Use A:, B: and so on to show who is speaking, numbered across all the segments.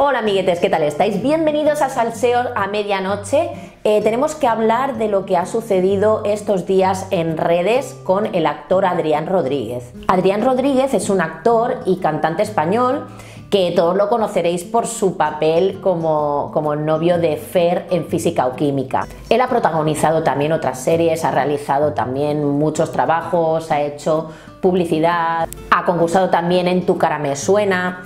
A: Hola amiguetes, ¿qué tal estáis? Bienvenidos a Salseo a Medianoche. Eh, tenemos que hablar de lo que ha sucedido estos días en redes con el actor Adrián Rodríguez. Adrián Rodríguez es un actor y cantante español que todos lo conoceréis por su papel como, como novio de Fer en Física o Química. Él ha protagonizado también otras series, ha realizado también muchos trabajos, ha hecho publicidad, ha concursado también en Tu cara me suena.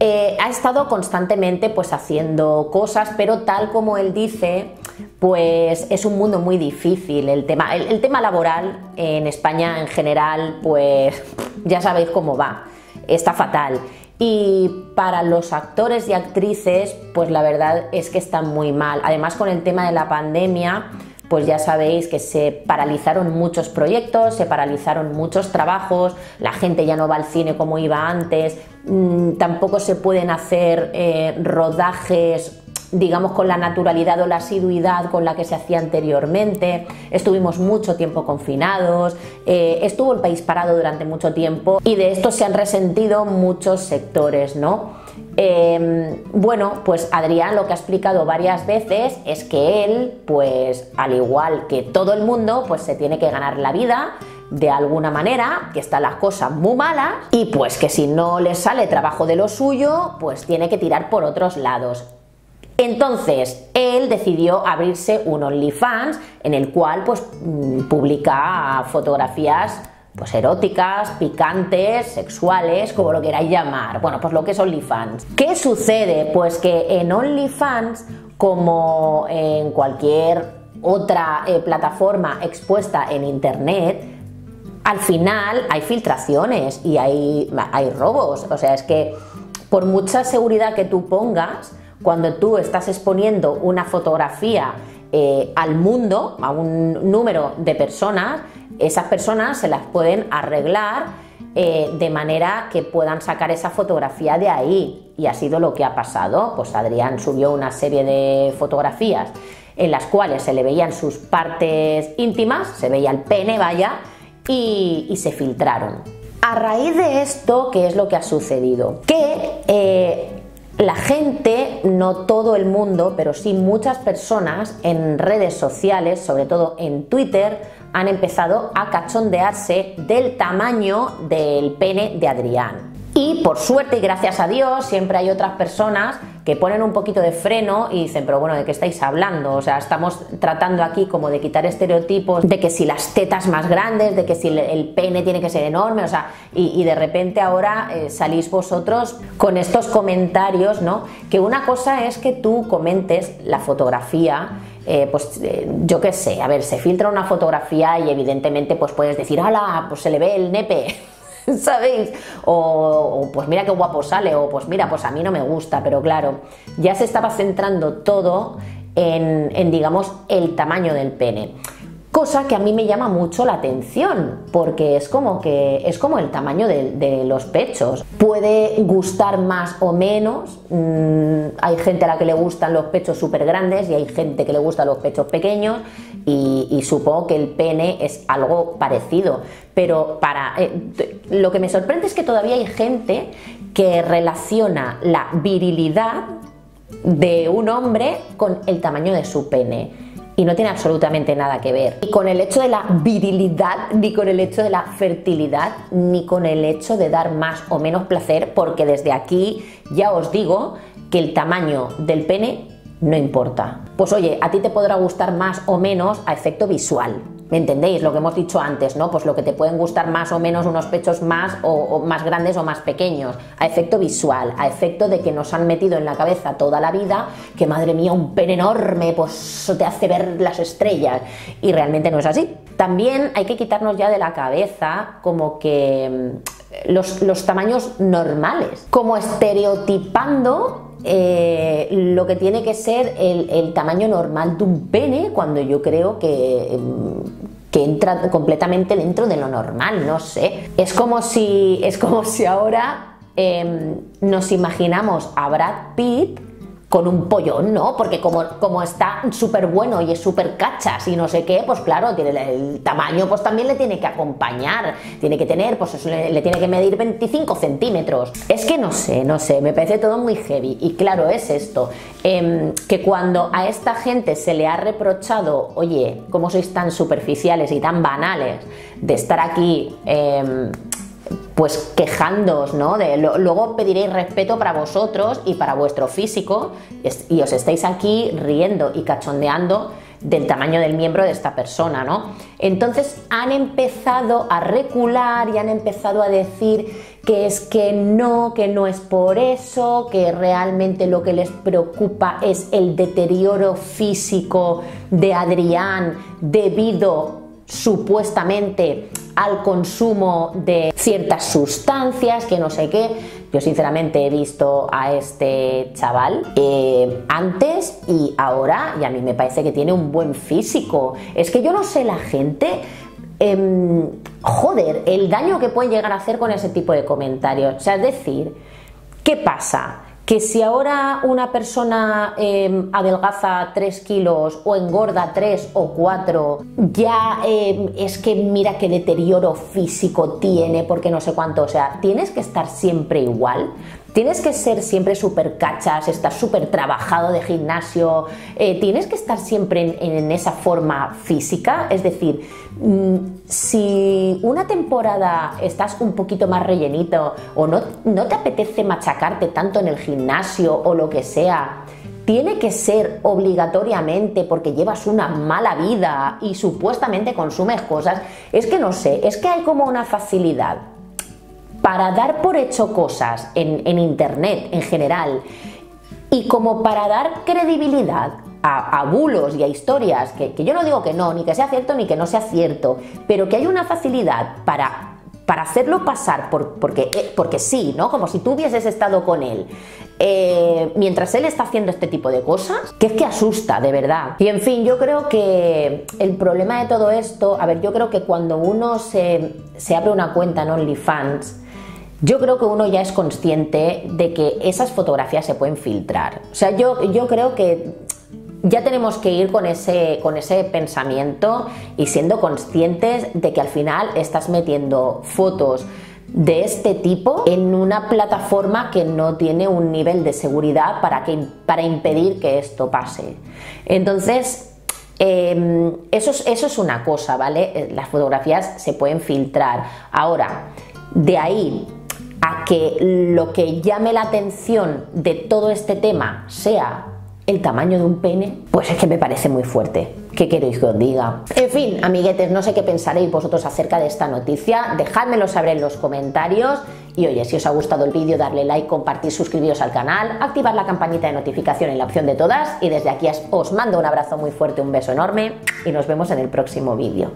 A: Eh, ha estado constantemente pues haciendo cosas, pero tal como él dice, pues es un mundo muy difícil. El tema, el, tema laboral en España en general, pues ya sabéis cómo va, está fatal. Y para los actores y actrices, pues la verdad es que están muy mal. Además, con el tema de la pandemia, pues ya sabéis que se paralizaron muchos proyectos, se paralizaron muchos trabajos, la gente ya no va al cine como iba antes, mm, tampoco se pueden hacer eh, rodajes digamos, con la naturalidad o la asiduidad con la que se hacía anteriormente. Estuvimos mucho tiempo confinados, eh, estuvo el país parado durante mucho tiempo y de esto se han resentido muchos sectores, ¿no? Em, bueno, pues Adrián lo que ha explicado varias veces es que él, pues al igual que todo el mundo, pues se tiene que ganar la vida de alguna manera, que están las cosas muy malas y pues que si no le sale trabajo de lo suyo, pues tiene que tirar por otros lados. Entonces, él decidió abrirse un OnlyFans en el cual pues mm, publica fotografías pues eróticas, picantes, sexuales, como lo queráis llamar. Bueno, pues lo que es OnlyFans. ¿Qué sucede? Pues que en OnlyFans, como en cualquier otra eh, plataforma expuesta en Internet, al final hay filtraciones y hay, hay robos. O sea, es que por mucha seguridad que tú pongas, cuando tú estás exponiendo una fotografía eh, al mundo, a un número de personas, esas personas se las pueden arreglar eh, de manera que puedan sacar esa fotografía de ahí. Y ha sido lo que ha pasado. Pues Adrián subió una serie de fotografías en las cuales se le veían sus partes íntimas, se veía el pene, vaya, y, se filtraron. A raíz de esto, ¿qué es lo que ha sucedido? Que eh, la gente, no todo el mundo, pero sí muchas personas en redes sociales, sobre todo en Twitter, han empezado a cachondearse del tamaño del pene de Adrián. Y por suerte y gracias a Dios, siempre hay otras personas que ponen un poquito de freno y dicen, pero bueno, ¿de qué estáis hablando? O sea, estamos tratando aquí como de quitar estereotipos de que si las tetas más grandes, de que si el pene tiene que ser enorme, o sea, y, de repente ahora eh, salís vosotros con estos comentarios, ¿no? Que una cosa es que tú comentes la fotografía, eh, pues eh, yo qué sé, a ver, se filtra una fotografía y evidentemente pues puedes decir, ¡hala! Pues se le ve el nepe ¿sabéis? O, pues mira qué guapo sale, o pues mira, pues a mí no me gusta, pero claro, ya se estaba centrando todo en, en digamos, el tamaño del pene. Cosa que a mí me llama mucho la atención, porque es como que es como el tamaño de, los pechos. Puede gustar más o menos. Mm, hay gente a la que le gustan los pechos súper grandes y hay gente que le gustan los pechos pequeños. Y, supongo que el pene es algo parecido. Pero para eh, lo que me sorprende es que todavía hay gente que relaciona la virilidad de un hombre con el tamaño de su pene y no tiene absolutamente nada que ver. Ni con el hecho de la virilidad, ni con el hecho de la fertilidad, ni con el hecho de dar más o menos placer, porque desde aquí ya os digo que el tamaño del pene no importa. Pues oye, a ti te podrá gustar más o menos a efecto visual, ¿Me entendéis? Lo que hemos dicho antes, ¿no? Pues lo que te pueden gustar más o menos unos pechos más o, más grandes o más pequeños, a efecto visual, a efecto de que nos han metido en la cabeza toda la vida que madre mía, un pene enorme, pues te hace ver las estrellas. Y realmente no es así. También hay que quitarnos ya de la cabeza como que mm, los, los tamaños normales, como estereotipando eh, lo que tiene que ser el, tamaño normal de un pene cuando yo creo que, em, que entra completamente dentro de lo normal, no sé. Es como si, es como si ahora em, nos imaginamos a Brad Pitt con un pollón, ¿no? Porque como, como está súper bueno y es súper cachas y no sé qué, pues claro, tiene el tamaño pues también le tiene que acompañar, tiene que tener, pues le, tiene que medir 25 centímetros. Es que no sé, no sé, me parece todo muy heavy. Y claro, es esto, em, que cuando a esta gente se le ha reprochado, oye, ¿cómo sois tan superficiales y tan banales de estar aquí? Em, pues quejándoos, ¿no? Luego pediréis respeto para vosotros y para vuestro físico y os estáis aquí riendo y cachondeando del tamaño del miembro de esta persona, ¿no? Entonces han empezado a recular y han empezado a decir que es que no, que no es por eso, que realmente lo que les preocupa es el deterioro físico de Adrián debido supuestamente al consumo de ciertas sustancias, que no sé qué. Yo sinceramente he visto a este chaval eh, antes y ahora y a mí me parece que tiene un buen físico. Es que yo no sé la gente... Em, joder, el daño que puede llegar a hacer con ese tipo de comentarios. O sea, es decir, ¿qué pasa? Que si ahora una persona em, adelgaza 3 kilos o engorda 3 o 4, ya em, es que mira qué deterioro físico tiene, porque no sé cuánto, o sea, tienes que estar siempre igual. Tienes que ser siempre súper cachas, estar súper trabajado de gimnasio, eh, tienes que estar siempre en, esa forma física. Es decir, mm, si una temporada estás un poquito más rellenito o no, no te apetece machacarte tanto en el gimnasio o lo que sea, tiene que ser obligatoriamente porque llevas una mala vida y supuestamente consumes cosas, es que no sé, es que hay como una facilidad para dar por hecho cosas en, Internet en general y como para dar credibilidad a, bulos y a historias, que, yo no digo que no, ni que sea cierto ni que no sea cierto, pero que hay una facilidad para, para hacerlo pasar por, porque, eh, porque sí, ¿no? Como si tú hubieses estado con él. Eh, mientras él está haciendo este tipo de cosas, que es que asusta, de verdad. Y en fin, yo creo que el problema de todo esto, a ver, yo creo que cuando uno se, se abre una cuenta en OnlyFans, yo creo que uno ya es consciente de que esas fotografías se pueden filtrar. O sea, yo, yo creo que ya tenemos que ir con ese, con ese pensamiento y siendo conscientes de que al final estás metiendo fotos de este tipo en una plataforma que no tiene un nivel de seguridad para, que, para impedir que esto pase. Entonces, em, eso, eso es una cosa, ¿vale? Las fotografías se pueden filtrar. Ahora, de ahí a que lo que llame la atención de todo este tema sea el tamaño de un pene, pues es que me parece muy fuerte. ¿Qué queréis que os diga? En fin, amiguetes, no sé qué pensaréis vosotros acerca de esta noticia. Dejádmelo saber en los comentarios. Y oye, si os ha gustado el vídeo, darle like, compartir, suscribiros al canal, activar la campanita de notificación en la opción de todas. Y desde aquí os mando un abrazo muy fuerte, un beso enorme y nos vemos en el próximo vídeo.